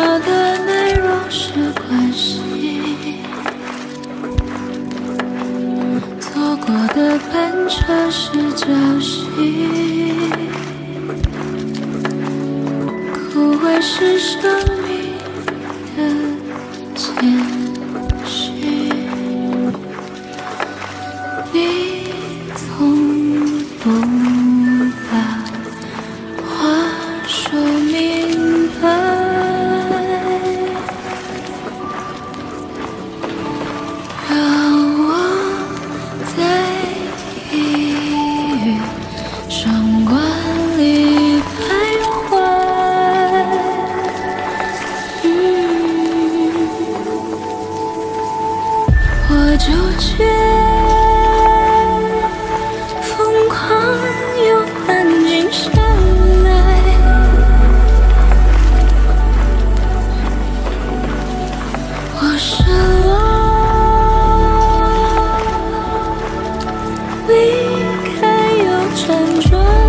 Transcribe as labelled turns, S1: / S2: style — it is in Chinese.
S1: 我的内容是关系，坐过的班车是侥幸，枯萎是生命的。你从不。在长官里徘徊，我纠结，疯狂又安静深埋，我失落。沉着。